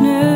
Öffne